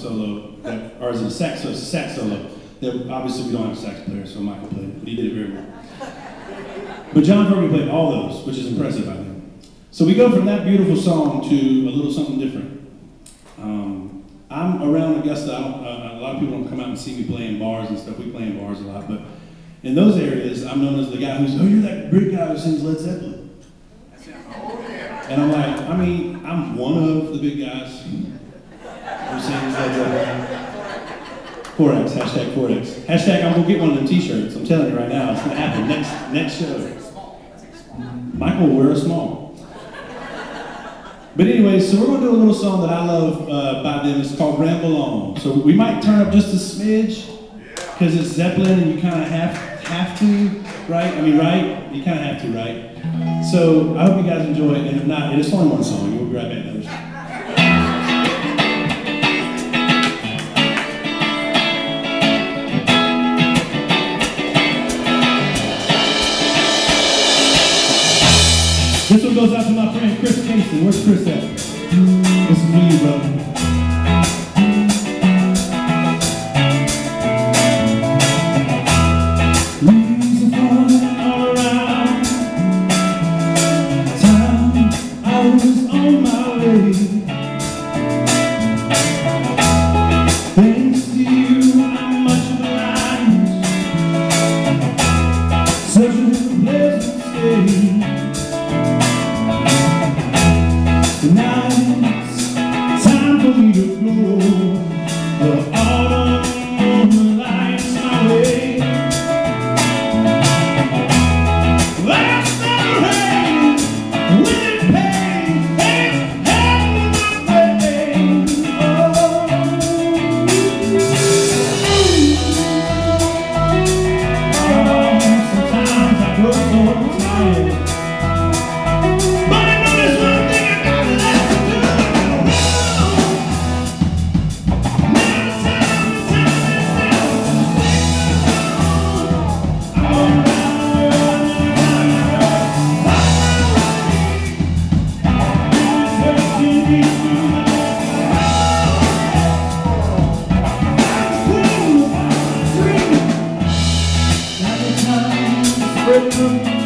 solo, that, or is it a sax? So sax solo. That obviously we don't have a sax player, so Michael played it, but he did it very well. But John Fergie played all those, which is impressive, I think. So we go from that beautiful song to a little something different. Um, I'm around Augusta. I don't, uh, a lot of people don't come out and see me play in bars and stuff. We play in bars a lot, but in those areas, I'm known as the guy who's, oh, you're that big guy who sings Led Zeppelin. And I'm like, I mean, I'm one of the big guys Led Zeppelin. 4X, hashtag 4X. Hashtag I'm gonna get one of them t-shirts. I'm telling you right now, it's gonna happen next next show. Michael will wear a small. But anyway, so we're gonna do a little song that I love uh, by them. It's called Ramble On. So we might turn up just a smidge, because it's Zeppelin and you kind of have have to, right? I mean, right? You kind of have to, right? So I hope you guys enjoy it, and if not, it is only one song. We'll be right back. This one goes out to my friend Chris Casey. Where's Chris at? This is for you, brother. Now outro